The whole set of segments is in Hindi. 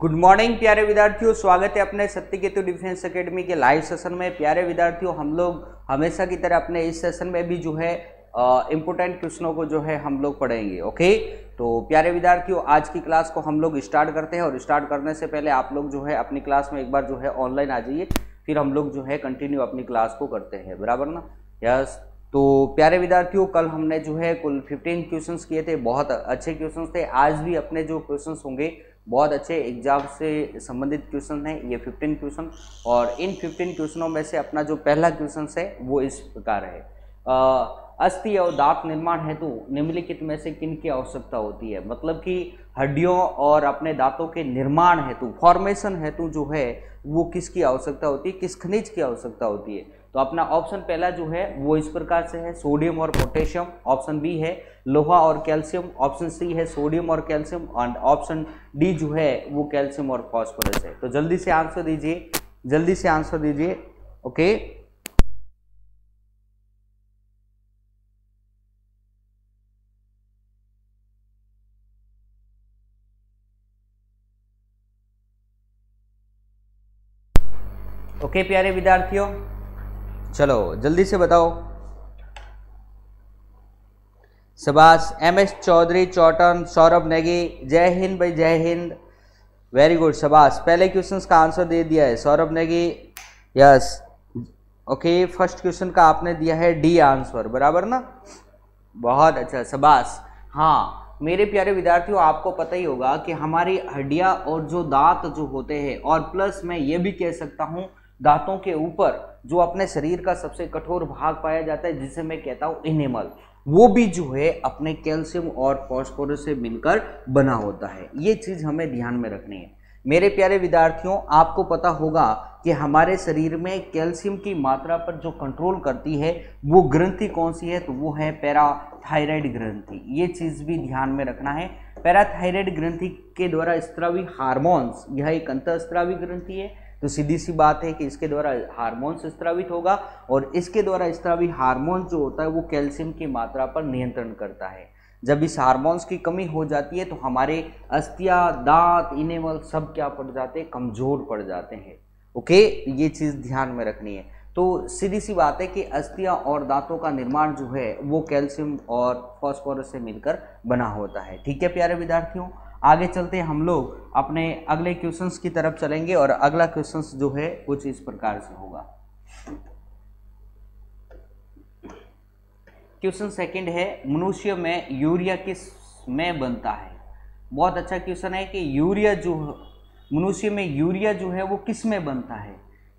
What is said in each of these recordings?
गुड मॉर्निंग, प्यारे विद्यार्थियों। स्वागत है अपने सत्य केतु डिफेंस एकेडमी के लाइव सेशन में। प्यारे विद्यार्थियों, हम लोग हमेशा की तरह अपने इस सेशन में भी जो है इम्पोर्टेंट क्वेश्चनों को जो है, हम लोग पढ़ेंगे ओके तो प्यारे विद्यार्थियों, आज की क्लास को हम लोग स्टार्ट करते हैं और स्टार्ट करने से पहले आप लोग जो है, अपनी क्लास में एक बार जो है ऑनलाइन आ जाइए। फिर हम लोग जो है कंटिन्यू अपनी क्लास को करते हैं, बराबर ना? यस तो प्यारे विद्यार्थियों, कल हमने जो है, कुल 15 क्वेश्चंस किए थे, बहुत अच्छे क्वेश्चंस थे। आज भी अपने जो क्वेश्चंस होंगे बहुत अच्छे एग्ज़ाम से संबंधित क्वेश्चन हैं, ये 15 क्वेश्चन और इन 15 क्वेश्चनों में से अपना जो पहला क्वेश्चन है, वो इस प्रकार है। अस्थि और दांत निर्माण हेतु निम्नलिखित में से किन की आवश्यकता होती है? मतलब कि हड्डियों और अपने दांतों के निर्माण हेतु फॉर्मेशन हेतु जो है, वो किसकी आवश्यकता होती है? किस खनिज की आवश्यकता होती है? तो अपना ऑप्शन पहला जो है, वो इस प्रकार से है सोडियम और पोटेशियम ऑप्शन बी है, लोहा और कैल्शियम ऑप्शन सी है सोडियम और कैल्शियम एंड ऑप्शन डी जो है, वो कैल्शियम और फॉस्फोरस है। तो जल्दी से आंसर दीजिए, जल्दी से आंसर दीजिए ओके ओके प्यारे विद्यार्थियों चलो, जल्दी से बताओ। सबास एम एस चौधरी, चौटन, सौरभ नेगी, जय हिंद भाई, जय हिंद। वेरी गुड सबास पहले क्वेश्चन का आंसर दे दिया है, Saurabh Negi. Yes okay first question का आपने दिया है डी आंसर बराबर ना? बहुत अच्छा सबास हाँ मेरे प्यारे विद्यार्थियों, आपको पता ही होगा कि हमारी हड्डियाँ और जो दांत जो होते हैं, और प्लस मैं ये भी कह सकता हूँ, दांतों के ऊपर जो अपने शरीर का सबसे कठोर भाग पाया जाता है, जिसे मैं कहता हूँ इनेमल वो भी जो है अपने कैल्शियम और फॉस्फोरस से मिलकर बना होता है। ये चीज़ हमें ध्यान में रखनी है। मेरे प्यारे विद्यार्थियों, आपको पता होगा कि हमारे शरीर में कैल्शियम की मात्रा पर जो कंट्रोल करती है, वो ग्रंथि कौन सी है? तो वो है पैराथायराइड ग्रंथि। ये चीज़ भी ध्यान में रखना है। पैराथायराइड ग्रंथि के द्वारा स्त्रावी हार्मोन्स, यह एक अंतस्त्रावी ग्रंथि है। तो सीधी सी बात है कि इसके द्वारा हार्मोन्स स्त्रावित होगा और इसके द्वारा स्त्रावी हार्मोन जो होता है वो कैल्शियम की मात्रा पर नियंत्रण करता है। जब इस हार्मोन्स की कमी हो जाती है तो हमारे अस्थिया, दांत इनेवल सब क्या पड़ जाते हैं? कमज़ोर पड़ जाते हैं। ओके? ये चीज़ ध्यान में रखनी है। तो सीधी सी बात है कि अस्थियाँ और दांतों का निर्माण जो है वो कैल्शियम और फॉस्फोरस से मिलकर बना होता है। ठीक है प्यारे विद्यार्थियों? आगे चलते हम लोग अपने अगले क्वेश्चंस की तरफ़ चलेंगे और अगला क्वेश्चंस जो है कुछ इस प्रकार से होगा। क्वेश्चन सेकंड है, मनुष्य में यूरिया किसमें बनता है? बहुत अच्छा क्वेश्चन है कि यूरिया जो, मनुष्य में यूरिया जो है, वो किसमें बनता है?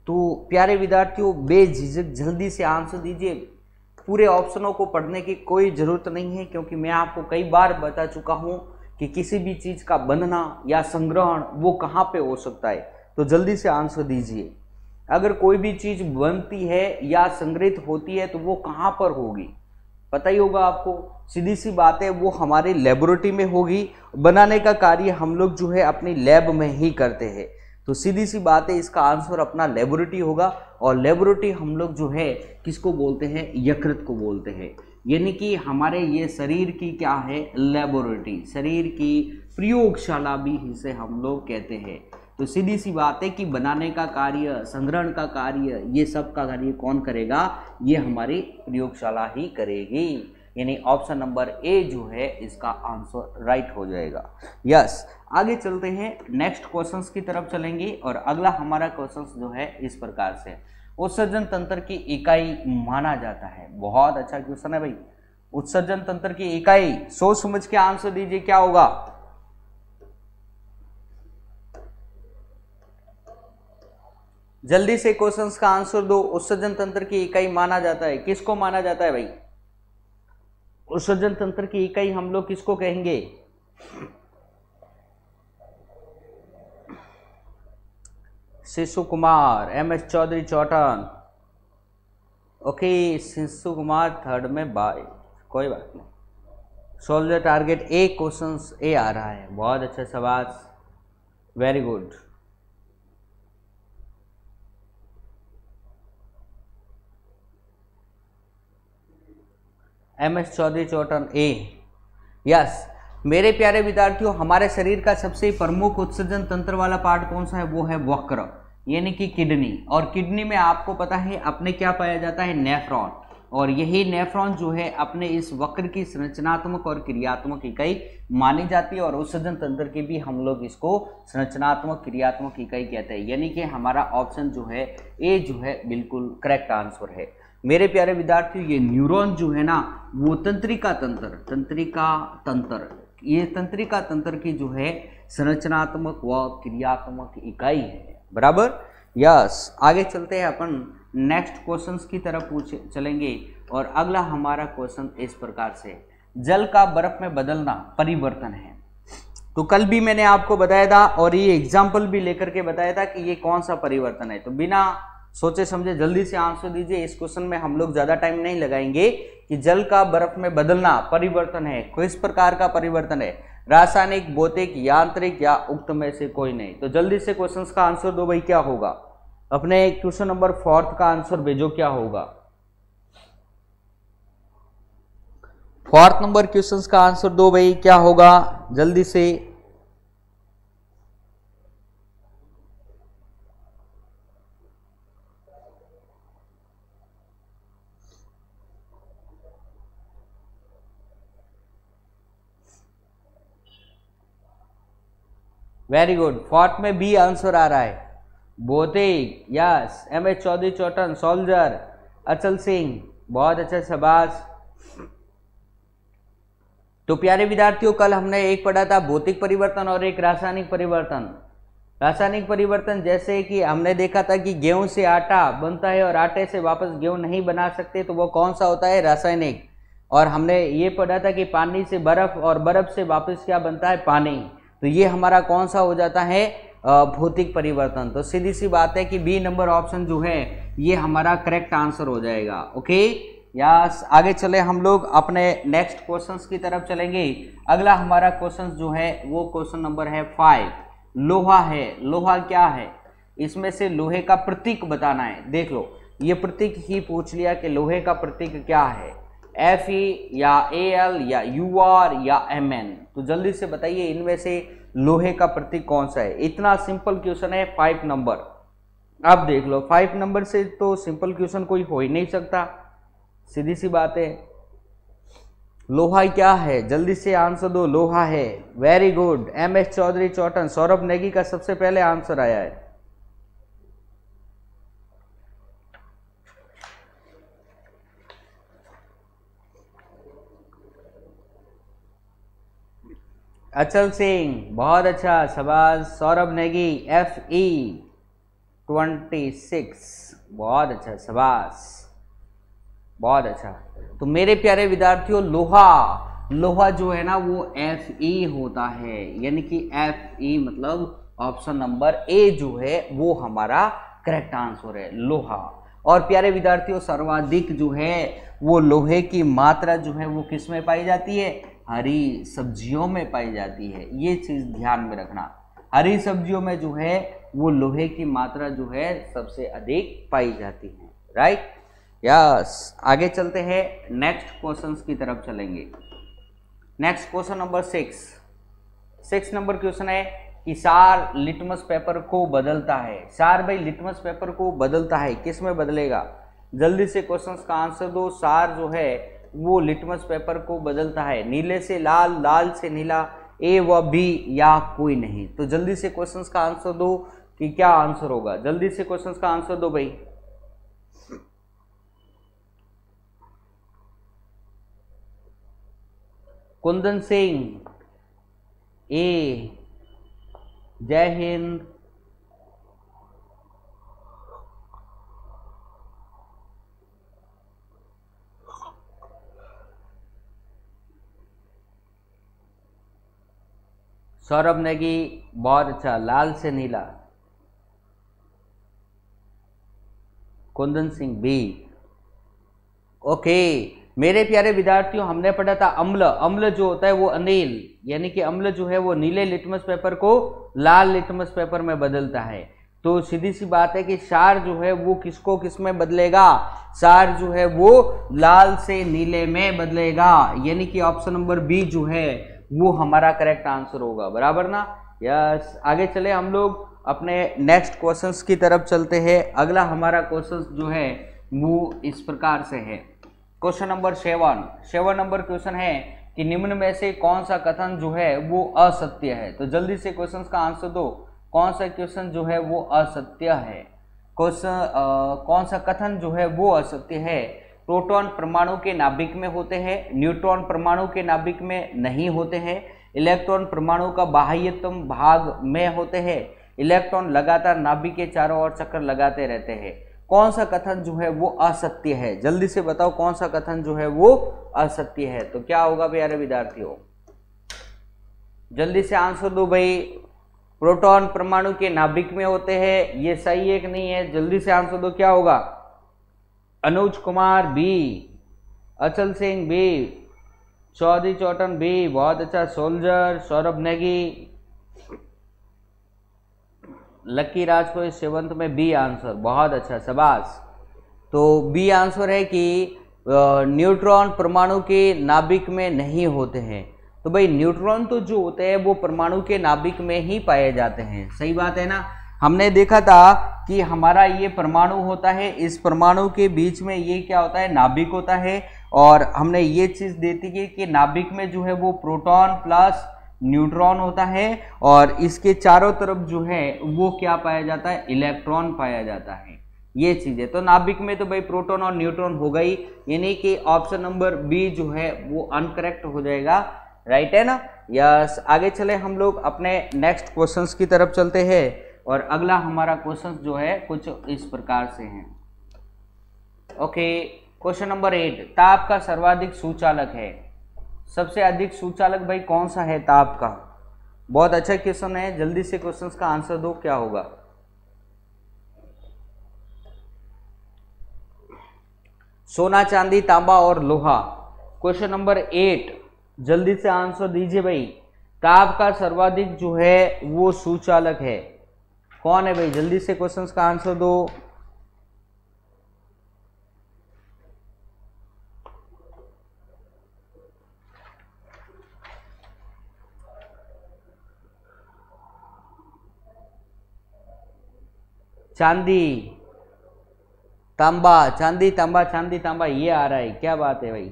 तो प्यारे विद्यार्थियों, बेझिझक, जल्दी से आंसर दीजिए। पूरे ऑप्शनों को पढ़ने की कोई ज़रूरत नहीं है, क्योंकि मैं आपको कई बार बता चुका हूँ कि किसी भी चीज़ का बनना या संग्रहण वो कहाँ पे हो सकता है? तो जल्दी से आंसर दीजिए। अगर कोई भी चीज़ बनती है या संग्रहित होती है तो वो कहाँ पर होगी? पता ही होगा आपको। सीधी सी बात है, वो हमारी लेबोरेटरी में होगी। बनाने का कार्य हम लोग जो है अपनी लैब में ही करते हैं। तो सीधी सी बात है, इसका आंसर अपना लेबोरेटरी होगा और लेबोरेटरी हम लोग जो है किसको बोलते हैं? यकृत को बोलते हैं। यानी कि हमारे ये शरीर की क्या है? लेबोरेटरी शरीर की प्रयोगशाला भी इसे हम लोग कहते हैं। तो सीधी सी बात है कि बनाने का कार्य, संग्रहण का कार्य, ये सब का कार्य कौन करेगा? ये हमारी प्रयोगशाला ही करेगी। यानी ऑप्शन नंबर ए जो है, इसका आंसर राइट हो जाएगा। यस आगे चलते हैं। नेक्स्ट क्वेश्चंस की तरफ़ चलेंगे और अगला हमारा क्वेश्चंस जो है, इस प्रकार से। उत्सर्जन तंत्र की इकाई माना जाता है। बहुत अच्छा क्वेश्चन है भाई। उत्सर्जन तंत्र की इकाई सोच समझ के आंसर दीजिए, क्या होगा? जल्दी से क्वेश्चंस का आंसर दो। उत्सर्जन तंत्र की इकाई माना जाता है। किसको माना जाता है भाई? उत्सर्जन तंत्र की इकाई हम लोग किसको कहेंगे? Shishu Kumar M S Chaudhary Chautan. Okay Shishu Kumar third में बाई कोई बात नहीं। Solve the target A question A आ रहा है। बहुत अच्छा सवाल। Very good. M S Chaudhary Chautan A. Yes. मेरे प्यारे विद्यार्थियों, हमारे शरीर का सबसे प्रमुख उत्सर्जन तंत्र वाला पार्ट कौन सा है? वो है वक्र, यानी कि किडनी। और किडनी में आपको पता है, अपने क्या पाया जाता है? नेफ्रॉन। और यही नेफ्रॉन जो है, अपने इस वक्र की संरचनात्मक और क्रियात्मक इकाई मानी जाती है, और उत्सर्जन तंत्र की भी हम लोग इसको संरचनात्मक, क्रियात्मक इकाई कहते हैं। यानी कि हमारा ऑप्शन जो है ए जो है, बिल्कुल करेक्ट आंसर है। मेरे प्यारे विद्यार्थियों, ये न्यूरॉन जो है ना, वो तंत्रिका तंत्र तंत्रिका तंत्र। ये तंत्रिका तंत्र की जो है संरचनात्मक व क्रियात्मक इकाई है। बराबर? यस आगे चलते हैं अपन। नेक्स्ट क्वेश्चंस की तरफ़ पूछ, चलेंगे। और अगला हमारा क्वेश्चन इस प्रकार से। जल का बर्फ़ में बदलना परिवर्तन है। तो कल भी मैंने आपको बताया था और ये एग्ज़ाम्पल भी लेकर के बताया था कि ये कौन सा परिवर्तन है। तो बिना सोचे समझे, जल्दी से आंसर दीजिए। इस क्वेश्चन में हम लोग ज़्यादा टाइम नहीं लगाएँगे कि जल का बर्फ़ में बदलना परिवर्तन है, किस प्रकार का परिवर्तन है? रासायनिक, भौतिक, यांत्रिक या उक्त में से कोई नहीं। तो जल्दी से क्वेश्चन का आंसर दो भाई, क्या होगा? अपने क्वेश्चन नंबर फोर्थ का आंसर भेजो, क्या होगा? फोर्थ नंबर क्वेश्चंस का आंसर दो भाई, क्या होगा? जल्दी से वेरी गुड फोर्थ में बी आंसर आ रहा है. भौतिक yes M H Chaudhary Chautan soldier Achal Singh बहुत अच्छा शबाश. तो प्यारे विद्यार्थियों, कल हमने एक पढ़ा था भौतिक परिवर्तन और एक रासायनिक परिवर्तन. रासायनिक परिवर्तन जैसे कि हमने देखा था कि गेहूँ से आटा बनता है और आटे से वापस गेहूँ नहीं बना सकते तो वो कौन सा होता है? रासायनिक. और हमने ये पढ़ा था कि पानी से बर्फ़ और बर्फ़ से वापस क्या बनता है? पानी. तो ये हमारा कौन सा हो जाता है? भौतिक परिवर्तन। तो सीधी सी बात है कि बी नंबर ऑप्शन जो है, ये हमारा करेक्ट आंसर हो जाएगा। ओके या आगे चले हम लोग अपने नेक्स्ट क्वेश्चंस की तरफ़ चलेंगे। अगला हमारा क्वेश्चन जो है, वो क्वेश्चन नंबर है फाइव लोहा है। लोहा क्या है? इसमें से लोहे का प्रतीक बताना है। देख लो, ये प्रतीक ही पूछ लिया कि लोहे का प्रतीक क्या है। एफ़ ई या ए एल या यू आर या एम एन तो जल्दी से बताइए इनमें से लोहे का प्रतीक कौन सा है? इतना सिंपल क्वेश्चन है फाइव नंबर अब देख लो फाइव नंबर से तो सिंपल क्वेश्चन कोई हो ही नहीं सकता। सीधी सी बात है। लोहा क्या है? जल्दी से आंसर दो, लोहा है। Very good M S Chaudhary Chautan Saurabh Negi का सबसे पहले आंसर आया है। अचल सिंह, बहुत अच्छा Shahbaz Saurabh Negi F E twenty six बहुत अच्छा शबाज, बहुत अच्छा। तो मेरे प्यारे विद्यार्थियों, लोहा लोहा जो है ना, वो एफ़ ई होता है। यानी कि एफ़ ई मतलब ऑप्शन नंबर ए जो है, वो हमारा करेक्ट आंसर है, लोहा। और प्यारे विद्यार्थियों, सर्वाधिक जो है, वो लोहे की मात्रा जो है, वो किसमें पाई जाती है? हरी सब्जियों में पाई जाती है, ये चीज़ ध्यान में रखना। हरी सब्जियों में जो है, वो लोहे की मात्रा जो है, सबसे अधिक पाई जाती है राइट यस आगे चलते हैं नेक्स्ट क्वेश्चन की तरफ़ चलेंगे। Next question number six six number question है कि सार लिटमस पेपर को बदलता है। सार भाई लिटमस पेपर को बदलता है, किसमें बदलेगा? जल्दी से क्वेश्चन का आंसर दो। सार जो है वो लिटमस पेपर को बदलता है। नीले से लाल लाल से नीला, ए व बी या कोई नहीं। तो जल्दी से क्वेश्चंस का आंसर दो कि क्या आंसर होगा। जल्दी से क्वेश्चंस का आंसर दो भाई। कुंदन सिंह, ए, जय हिंद। सौरभ नेगी बहुत अच्छा लाल से नीला। कुंदन सिंह बी ओके, मेरे प्यारे विद्यार्थियों, हमने पढ़ा था अम्ल। अम्ल जो होता है वो अनिल, यानी कि अम्ल जो है वो नीले लिटमस पेपर को लाल लिटमस पेपर में बदलता है। तो सीधी सी बात है कि सार जो है वो किसको किसमें बदलेगा? सार जो है वो लाल से नीले में बदलेगा, यानी कि ऑप्शन नंबर बी जो है वो हमारा करेक्ट आंसर होगा, बराबर ना? यस आगे चले हम लोग, अपने नेक्स्ट क्वेश्चंस की तरफ़ चलते हैं। अगला हमारा क्वेश्चन जो है, वो इस प्रकार से है। Question number seven seven number question है कि निम्न में से कौन सा कथन जो है, वो असत्य है? तो जल्दी से क्वेश्चन का आंसर दो। कौन सा क्वेश्चन जो है, वो असत्य है? क्वेश्चन कौन सा कथन जो है, वो असत्य है? प्रोटॉन परमाणु के नाभिक में होते हैं, न्यूट्रॉन परमाणु के नाभिक में नहीं होते हैं, इलेक्ट्रॉन परमाणु का बाह्यतम भाग में होते हैं, इलेक्ट्रॉन लगातार नाभिक के चारों ओर चक्कर लगाते रहते हैं। कौन सा कथन जो है वो असत्य है? जल्दी से बताओ कौन सा कथन जो है वो असत्य है? तो क्या होगा प्यारे विद्यार्थियों? जल्दी से आंसर दो भाई। प्रोटॉन परमाणु के नाभिक में होते हैं, ये सही है कि नहीं है? जल्दी से आंसर दो, क्या होगा? Anuj Kumar B Achal Singh B Chaudhary Chautan B बहुत अच्छा सोल्जर सौरभ नेगी लक्की राज को इस सेवंत में बी आंसर बहुत अच्छा सबास तो बी आंसर है कि न्यूट्रॉन परमाणु के नाभिक में नहीं होते हैं। तो भाई न्यूट्रॉन तो जो होते हैं, वो परमाणु के नाभिक में ही पाए जाते हैं। सही बात है ना? हमने देखा था कि हमारा ये परमाणु होता है, इस परमाणु के बीच में ये क्या होता है, नाभिक होता है। और हमने ये चीज़ देती है कि नाभिक में जो है वो प्रोटॉन प्लस न्यूट्रॉन होता है और इसके चारों तरफ़ जो है वो क्या पाया जाता है, इलेक्ट्रॉन पाया जाता है। ये चीज़। तो नाभिक में तो भाई प्रोटॉन और न्यूट्रॉन हो गई, यानी कि ऑप्शन नंबर बी जो है वो अनकरेक्ट हो जाएगा। राइट है ना? यस, आगे चले हम लोग अपने नेक्स्ट क्वेश्चंस की तरफ़ चलते हैं। और अगला हमारा क्वेश्चन जो है कुछ इस प्रकार से है। ओके क्वेश्चन नंबर एट ताप का सर्वाधिक सुचालक है। सबसे अधिक सुचालक भाई कौन सा है ताप का? बहुत अच्छा क्वेश्चन है, जल्दी से क्वेश्चंस का आंसर दो, क्या होगा? सोना, चांदी, तांबा और लोहा। क्वेश्चन नंबर एट जल्दी से आंसर दीजिए भाई। ताप का सर्वाधिक जो है, वो सुचालक है। कौन है भाई? जल्दी से क्वेश्चंस का आंसर दो। चांदी, तांबा चांदी तांबा चांदी, तांबा, ये आ रहा है। क्या बात है भाई?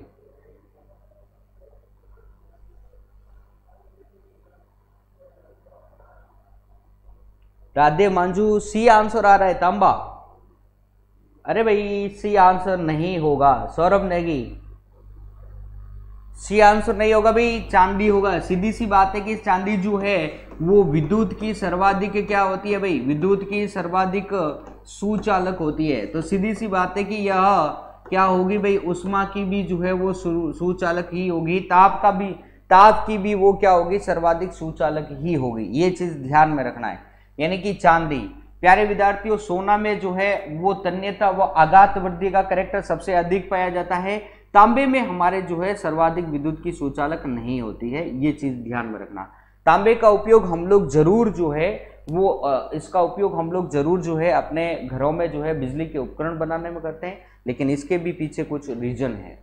राधे मंजू सी आंसर आ रहा है, तांबा। अरे भाई सी आंसर नहीं होगा, सौरभ नेगी। सी आंसर नहीं होगा भाई, चांदी होगा। सीधी सी बात है कि चांदी जो है, वो विद्युत की सर्वाधिक क्या होती है भाई? विद्युत की सर्वाधिक सुचालक होती है। तो सीधी सी बात है कि यह क्या होगी भाई? उष्मा की भी जो है, वो सुचालक ही होगी। ताप का भी, ताप की भी वो क्या होगी? सर्वाधिक सुचालक ही होगी। ये चीज़ ध्यान में रखना है। यानी कि चांदी। प्यारे विद्यार्थियों, सोना में जो है वो तन्यता व आघात वृद्धि का करेक्टर सबसे अधिक पाया जाता है। तांबे में हमारे जो है सर्वाधिक विद्युत की सुचालक नहीं होती है, ये चीज़ ध्यान में रखना। तांबे का उपयोग हम लोग ज़रूर जो है वो इसका उपयोग हम लोग ज़रूर जो है अपने घरों में जो है बिजली के उपकरण बनाने में करते हैं, लेकिन इसके भी पीछे कुछ रीजन है।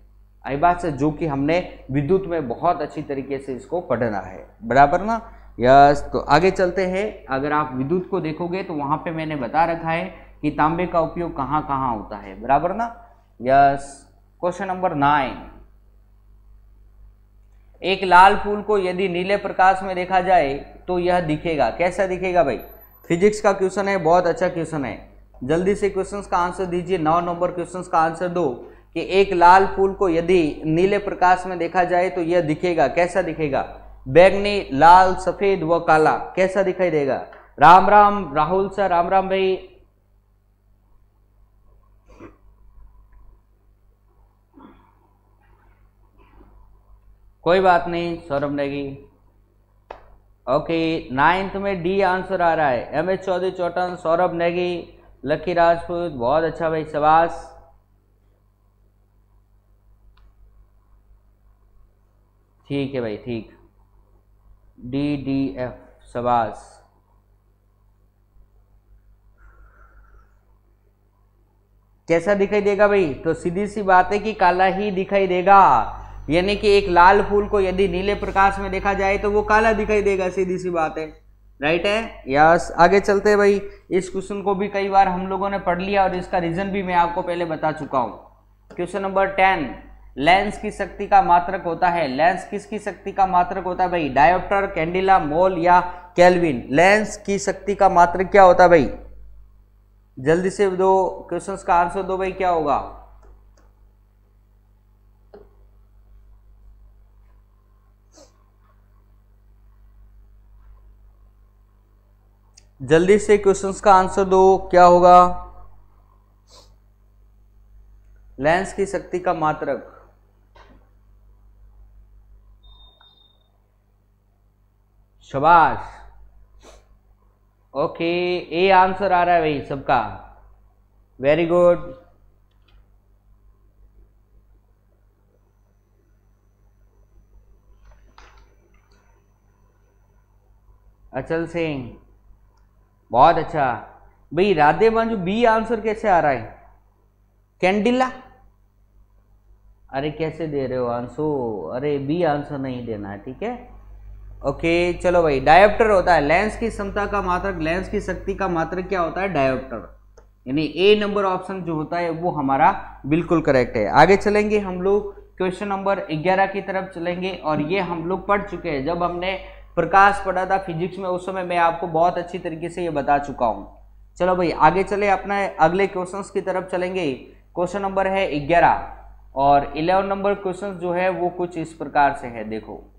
आई बात से जो कि हमने विद्युत में बहुत अच्छी तरीके से इसको पढ़ना है। बराबर ना? यस तो आगे चलते हैं। अगर आप विद्युत को देखोगे तो वहाँ पे मैंने बता रखा है कि तांबे का उपयोग कहाँ कहाँ होता है। बराबर ना? Yes, question number nine. एक लाल फूल को यदि नीले प्रकाश में देखा जाए तो यह दिखेगा। कैसा दिखेगा भाई? फिजिक्स का क्वेश्चन है, बहुत अच्छा क्वेश्चन है। जल्दी से क्वेश्चन का आंसर दीजिए, नौ नंबर क्वेश्चन का आंसर दो कि एक लाल फूल को यदि नीले प्रकाश में देखा जाए तो यह दिखेगा। कैसा दिखेगा? बैगनी, लाल, सफ़ेद व काला कैसा दिखाई देगा? राम राम, राहुल सर, राम राम भाई। कोई बात नहीं, सौरभ नेगी। ओके नाइन्थ में डी आंसर आ रहा है। M H Chaudhary Chautan, Saurabh Negi lucky Rajput बहुत अच्छा भाई सबास ठीक है भाई, ठीक। डी डी एफ़ सबास कैसा दिखाई देगा भाई? तो सीधी सी बात है कि काला ही दिखाई देगा। यानी कि एक लाल फूल को यदि नीले प्रकाश में देखा जाए तो वो काला दिखाई देगा, सीधी सी बात है। राइट है? यस आगे चलते हैं भाई। इस क्वेश्चन को भी कई बार हम लोगों ने पढ़ लिया और इसका रीजन भी मैं आपको पहले बता चुका हूँ। क्वेश्चन नंबर टेन लेंस की शक्ति का मात्रक होता है। लेंस किसकी शक्ति का मात्रक होता है भाई? डायोप्टर, कैंडिला, मोल या कैलविन। लेंस की शक्ति का मात्रक क्या होता है भाई? जल्दी से दो क्वेश्चंस का आंसर दो भाई, क्या होगा? जल्दी से क्वेश्चंस का आंसर दो, क्या होगा? लेंस की शक्ति का मात्रक। शबाश। ओके ए आंसर आ रहा है भाई सबका। वेरी गुड अचल सिंह, बहुत अच्छा। भाई राधे मंजू बी आंसर कैसे आ रहा है? कैंडिला अरे कैसे दे रहे हो आँसू अरे बी आंसर नहीं देना है, ठीक है? ओके, चलो भाई, डायोप्टर होता है, लेंस की क्षमता का मात्रक, लेंस की शक्ति का मात्रक क्या होता है? डायोप्टर। यानी ए नंबर ऑप्शन जो होता है, वो हमारा बिल्कुल करेक्ट है। आगे चलेंगे हम लोग क्वेश्चन नंबर 11 की तरफ़ चलेंगे, और ये हम लोग पढ़ चुके हैं। जब हमने प्रकाश पढ़ा था फिजिक्स में, उस समय मैं आपको बहुत अच्छी तरीके से ये बता चुका हूँ। चलो भाई, आगे चले अपने, अगले क्वेश्चन की तरफ़ चलेंगे। क्वेश्चन नंबर है ग्यारह, और इलेवन नंबर क्वेश्चन जो है, वो कुछ इस प्रकार से है, देखो।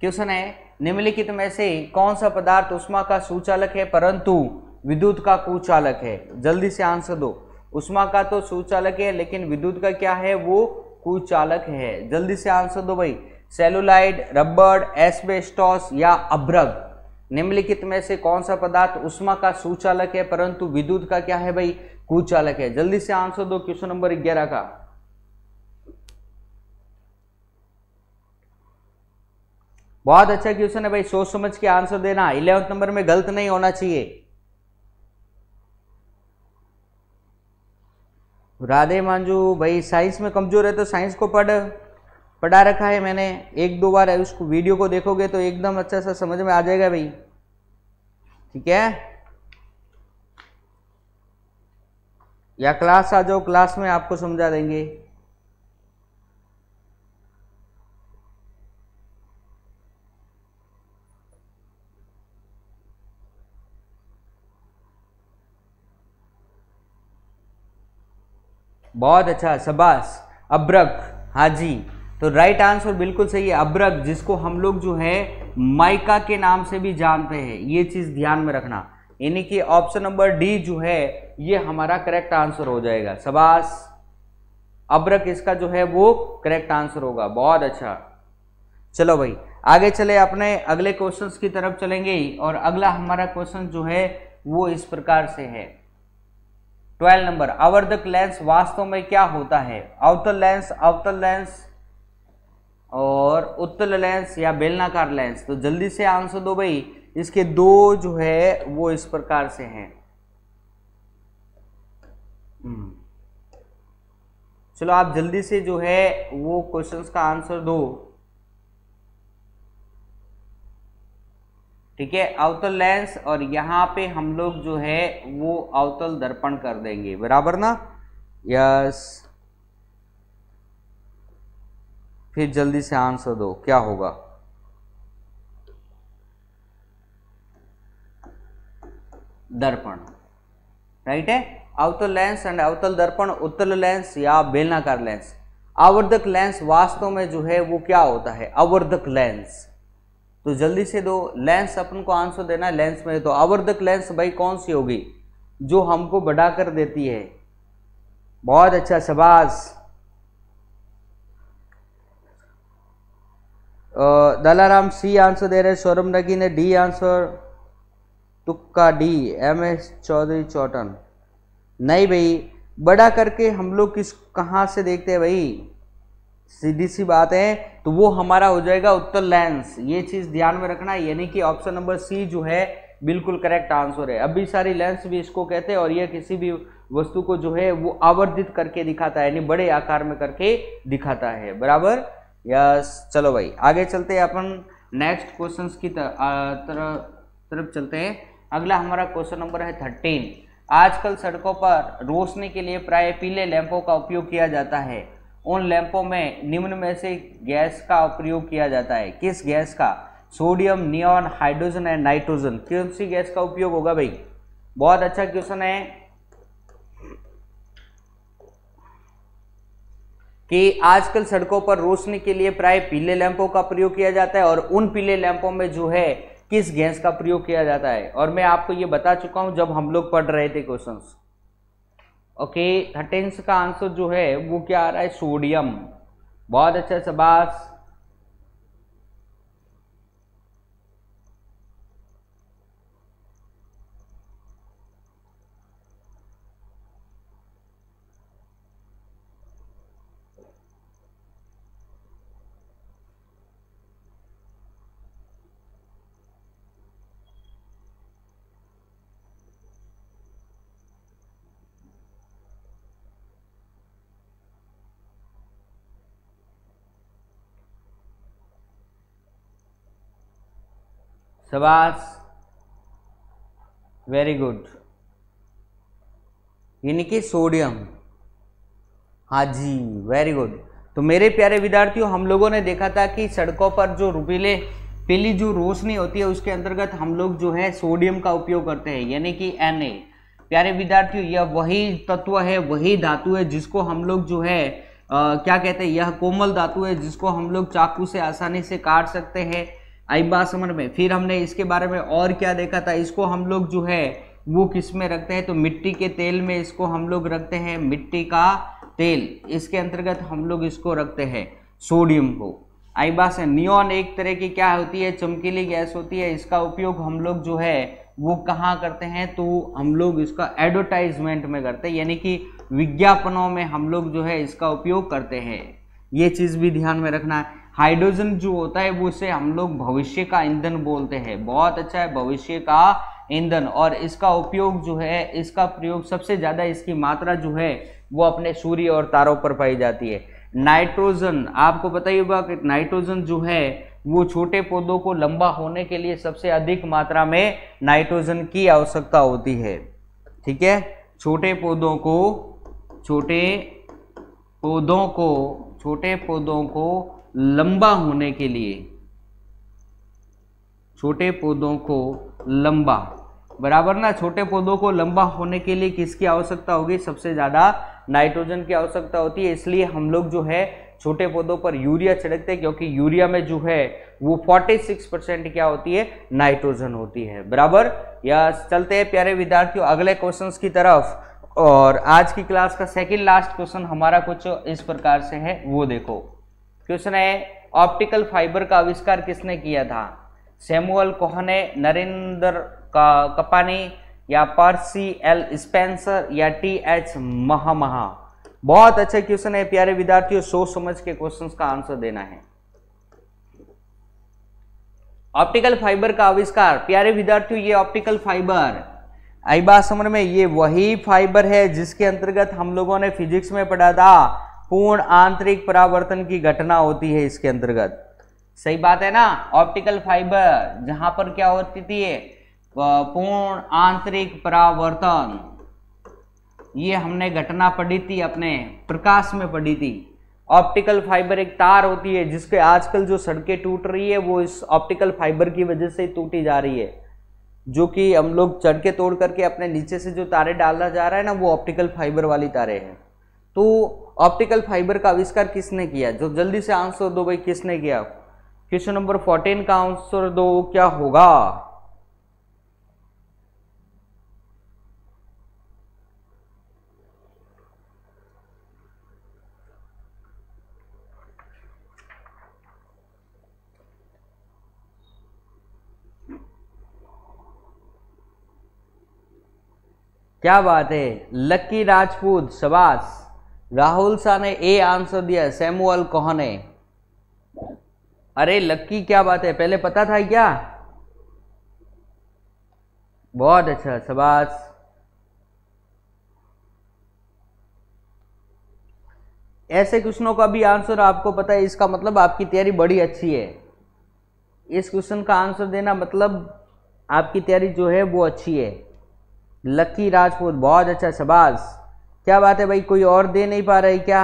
क्वेश्चन है निम्नलिखित में से कौन सा पदार्थ उष्मा का सुचालक है, परंतु विद्युत का कुचालक है? जल्दी से आंसर दो। उष्मा का तो सुचालक है, लेकिन विद्युत का क्या है? वो कुचालक है। जल्दी से आंसर दो भाई। सेलुलाइड रबड़ एस्बेस्टॉस या अभ्रग। निम्नलिखित में से कौन सा पदार्थ उष्मा का सुचालक है, परंतु विद्युत का क्या है भाई? कुचालक है। जल्दी से आंसर दो क्वेश्चन नंबर ग्यारह का। बहुत अच्छा क्वेश्चन है भाई, सोच समझ के आंसर देना। इलेवंथ नंबर में गलत नहीं होना चाहिए। राधे मांजू, भाई, साइंस में कमज़ोर है तो साइंस को पढ़। पढ़ा रखा है मैंने। एक दो बार उसको वीडियो को देखोगे तो एकदम अच्छा सा समझ में आ जाएगा भाई। ठीक है? या क्लास आ जाओ, क्लास में आपको समझा देंगे। बहुत अच्छा शबास अब्रक हाँ जी तो राइट आंसर बिल्कुल सही है, अब्रक, जिसको हम लोग जो है, माइका के नाम से भी जानते हैं। ये चीज़ ध्यान में रखना। यानी कि ऑप्शन नंबर डी जो है, ये हमारा करेक्ट आंसर हो जाएगा। शबास अब्रक, इसका जो है, वो करेक्ट आंसर होगा। बहुत अच्छा। चलो भाई, आगे चले अपने अगले क्वेश्चंस की तरफ़ चलेंगे और अगला हमारा क्वेश्चन जो है, वो इस प्रकार से है। ट्वेल्व नंबर, आवर्धक लेंस वास्तव में क्या होता है? अवतल लेंस अवतल लेंस और उत्तल लेंस या बेलनाकार लेंस तो जल्दी से आंसर दो भाई। इसके दो जो है, वो इस प्रकार से हैं। हम्म। चलो आप जल्दी से जो है, वो क्वेश्चंस का आंसर दो। ठीक है? अवतल लेंस और यहाँ पे हम लोग जो है, वो अवतल दर्पण कर देंगे। बराबर ना? यस फिर जल्दी से आंसर दो, क्या होगा? दर्पण। राइट है? अवतल लेंस एंड अवतल दर्पण, उत्तल लेंस या बेलनाकार लेंस आवर्धक लेंस वास्तव में जो है, वो क्या होता है? आवर्धक लेंस तो जल्दी से दो लेंस अपन को आंसर देना है लेंस में तो आवर्धक लेंस भाई कौन सी होगी? जो हमको बढ़ा कर देती है। बहुत अच्छा शबाज दलाराम सी आंसर दे रहे सौरभ नगी ने डी आंसर तुक्का D M S Chaudhary Chautan. नहीं भाई बड़ा करके हम लोग किस, कहाँ से देखते हैं भाई? सीधी सी बात है तो वो हमारा हो जाएगा उत्तर लेंस ये चीज़ ध्यान में रखना, यानी कि ऑप्शन नंबर सी जो है, बिल्कुल करेक्ट आंसर है. अभी सारी लेंस भी इसको कहते हैं और ये किसी भी वस्तु को जो है, वो आवर्धित करके दिखाता है, यानी बड़े आकार में करके दिखाता है. बराबर? यस चलो भाई, आगे चलते हैं अपन. नेक्स्ट क्वेश्चंस की तरफ़ तरफ़ चलते हैं. अगला हमारा क्वेश्चन नंबर है थर्टीन आजकल सड़कों पर रोशनी के लिए प्राय पीले लैंपों का उपयोग किया जाता है. उन लैंपों में निम्न में से गैस का प्रयोग किया जाता है। किस गैस का? Sodium, neon, hydrogen and nitrogen. कौन सी गैस का उपयोग होगा भाई? बहुत अच्छा क्वेश्चन है। कि आजकल सड़कों पर रोशनी के लिए प्राय पीले लैंपों का प्रयोग किया जाता है और उन पीले लैंपों में जो है, किस गैस का प्रयोग किया जाता है? और मैं आपको ये बता चुका हूँ जब हम लोग पढ़ रहे थे क्वेश्चंस। ओके थर्टेंस का आंसर जो है, वो क्या आ रहा है? सोडियम बहुत अच्छा सबास शबाश वेरी गुड यानी कि सोडियम हाँ जी वेरी गुड तो मेरे प्यारे विद्यार्थियों हम लोगों ने देखा था कि सड़कों पर जो रुपीले पीली जो रोशनी होती है उसके अंतर्गत हम लोग जो है सोडियम का उपयोग करते हैं यानी कि एनए प्यारे विद्यार्थियों यह वही तत्व है वही धातु है जिसको हम लोग जो है आ, क्या कहते हैं यह कोमल धातु है जिसको हम लोग चाकू से आसानी से काट सकते हैं। आई बात समझ में। फिर हमने इसके बारे में और क्या देखा था? इसको हम लोग जो है, वो किसमें रखते हैं? तो मिट्टी के तेल में इसको हम लोग रखते हैं, मिट्टी का तेल। इसके अंतर्गत हम लोग इसको रखते हैं, सोडियम को। आई बात है नियॉन एक तरह की क्या होती है? चमकीली गैस होती है। इसका उपयोग हम लोग जो है, वो कहाँ करते हैं? तो हम लोग इसका एडवर्टाइजमेंट में करते हैं। यानी कि विज्ञापनों में हम लोग जो है, इसका उपयोग करते हैं। ये चीज़ भी ध्यान में रखना। है हाइड्रोजन जो होता है, वो उसे हम लोग भविष्य का ईंधन बोलते हैं। बहुत अच्छा है, भविष्य का ईंधन। और इसका उपयोग जो है, इसका प्रयोग सबसे ज़्यादा इसकी मात्रा जो है, वो अपने सूर्य और तारों पर पाई जाती है। नाइट्रोजन, आपको पता ही होगा कि नाइट्रोजन जो है, वो छोटे पौधों को लंबा होने के लिए सबसे अधिक मात्रा में नाइट्रोजन की आवश्यकता होती है। ठीक है? छोटे पौधों को, छोटे पौधों को, छोटे पौधों को लंबा होने के लिए, छोटे पौधों को लंबा, बराबर ना? छोटे पौधों को लंबा होने के लिए किसकी आवश्यकता होगी? सबसे ज़्यादा नाइट्रोजन की आवश्यकता होती है, इसलिए हम लोग जो है छोटे पौधों पर यूरिया छिड़कते हैं, क्योंकि यूरिया में जो है वो 46 परसेंट क्या होती है? नाइट्रोजन होती है, बराबर? या चलते हैं प्यारे विद्यार्थियों, अगले क्वेश्चन की तरफ़, और आज की क्लास का सेकेंड लास्ट क्वेश्चन हमारा कुछ इस प्रकार से है, वो देखो। क्वेश्चन है ऑप्टिकल फाइबर का आविष्कार किसने किया था? सैमुअल कोहने, नरेंद्र का कपानी, या पारसी एल स्पेंसर, या टी एच महामहा? बहुत अच्छा क्वेश्चन है प्यारे विद्यार्थियों, सोच समझ के क्वेश्चंस का आंसर देना है। ऑप्टिकल फाइबर का आविष्कार। प्यारे विद्यार्थियों, ये ऑप्टिकल फाइबर आई बात समझ में, ये वही फाइबर है जिसके अंतर्गत हम लोगों ने फिजिक्स में पढ़ा था। पूर्ण आंतरिक परावर्तन की घटना होती है इसके अंतर्गत। सही बात है ना? ऑप्टिकल फाइबर, जहाँ पर क्या होती थी? पूर्ण आंतरिक परावर्तन। ये हमने घटना पढ़ी थी, अपने प्रकाश में पढ़ी थी। ऑप्टिकल फाइबर एक तार होती है, जिसके आजकल जो सड़कें टूट रही है, वो इस ऑप्टिकल फाइबर की वजह से टूटी जा रही है। जो कि हम लोग चढ़ के तोड़ करके अपने नीचे से जो तारे डाला जा रहा है ना, वो ऑप्टिकल फाइबर वाली तारे हैं। तो ऑप्टिकल फाइबर का आविष्कार किसने किया? जो जल्दी से आंसर दो भाई, किसने किया? क्वेश्चन नंबर फोर्टीन का आंसर दो, क्या होगा? क्या बात है? लक्की राजपूत शबाश राहुल शाह ने ए आंसर दिया, सैमुअल कोहने। अरे, लक्की क्या बात है? पहले पता था क्या? बहुत अच्छा सबास ऐसे क्वेश्चनों का भी आंसर आपको पता है, इसका मतलब आपकी तैयारी बड़ी अच्छी है। इस क्वेश्चन का आंसर देना मतलब आपकी तैयारी जो है वो अच्छी है। लक्की राजपूत, बहुत अच्छा शबाज क्या बात है भाई? कोई और दे नहीं पा रही क्या?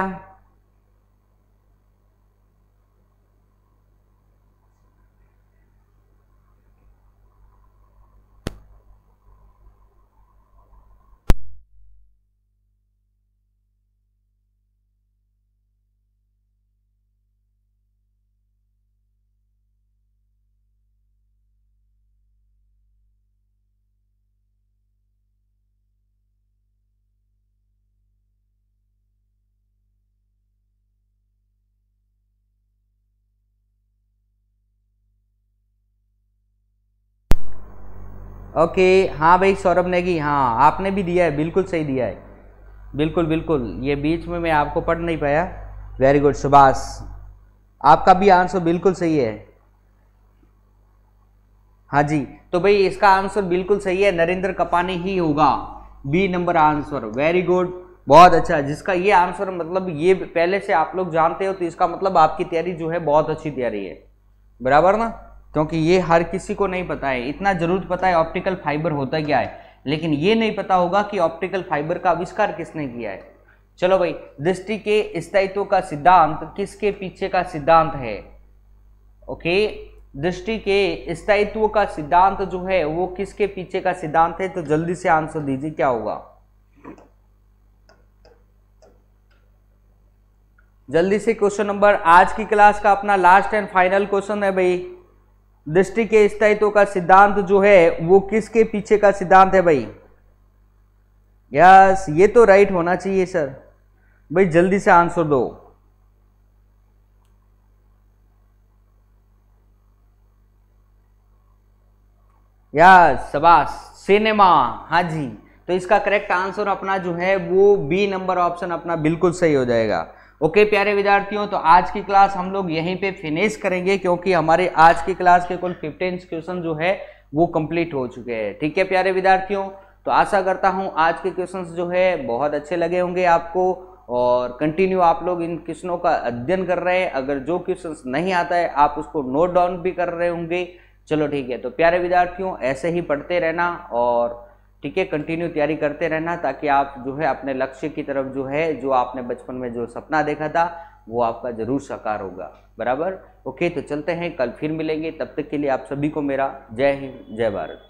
ओके हाँ भाई, सौरभ नेगी हाँ आपने भी दिया है, बिल्कुल सही दिया है। बिल्कुल बिल्कुल, ये बीच में मैं आपको पढ़ नहीं पाया। Very good Subhash. आपका भी आंसर बिल्कुल सही है। हाँ जी तो भाई, इसका आंसर बिल्कुल सही है, नरेंद्र कपानी ही होगा। B number answer very good बहुत अच्छा जिसका ये आंसर मतलब ये पहले से आप लोग जानते हो तो इसका मतलब आपकी तैयारी जो है, बहुत अच्छी तैयारी है। बराबर ना? क्योंकि ये हर किसी को नहीं पता है। इतना ज़रूर पता है ऑप्टिकल फाइबर होता क्या है। लेकिन ये नहीं पता होगा कि ऑप्टिकल फाइबर का आविष्कार किसने किया है। चलो भाई, दृष्टि के स्थायित्व का सिद्धांत किसके पीछे का सिद्धांत है? ओके दृष्टि के स्थायित्व का सिद्धांत जो है, वो किसके पीछे का सिद्धांत है? तो जल्दी से आंसर दीजिए, क्या होगा? जल्दी से क्वेश्चन नंबर आज की क्लास का अपना लास्ट एंड फाइनल क्वेश्चन है भाई। दृष्टि के स्थायित्व का सिद्धांत जो है, वो किसके पीछे का सिद्धांत है भाई? यस, ये तो राइट होना चाहिए सर भाई, जल्दी से आंसर दो। यस सबास सिनेमा हाँ जी। तो इसका करेक्ट आंसर अपना जो है, वो बी नंबर ऑप्शन अपना बिल्कुल सही हो जाएगा। ओके okay, प्यारे विद्यार्थियों तो आज की क्लास हम लोग यहीं पे फिनिश करेंगे क्योंकि हमारे आज की क्लास के कुल फिफ्टीन क्वेश्चन जो है वो कंप्लीट हो चुके हैं। ठीक है प्यारे विद्यार्थियों? तो आशा करता हूँ आज के क्वेश्चंस जो है बहुत अच्छे लगे होंगे आपको और कंटिन्यू आप लोग इन क्वेश्चनों का अध्ययन कर रहे हैं। अगर जो क्वेश्चंस नहीं आता है आप उसको नोट डाउन भी कर रहे होंगे। चलो ठीक है तो प्यारे विद्यार्थियों ऐसे ही पढ़ते रहना और ठीक है कंटिन्यू तैयारी करते रहना ताकि आप जो है अपने लक्ष्य की तरफ़ जो है, जो आपने बचपन में जो सपना देखा था, वो आपका ज़रूर साकार होगा। बराबर? ओके तो चलते हैं, कल फिर मिलेंगे। तब तक के लिए आप सभी को मेरा जय हिंद, जय भारत।